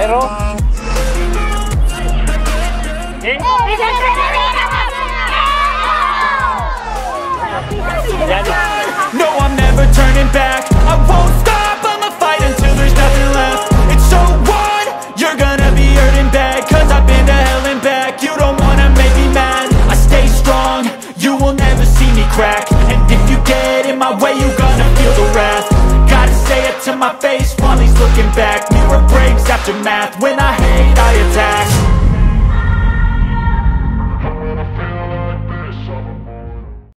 No, I'm never turning back. I won't stop, I'ma fight until there's nothing left. It's so what? You're gonna be hurting bad Cause I've been to hell and back. You don't wanna make me mad. I stay strong, you will never see me crack math. When I hate, I attack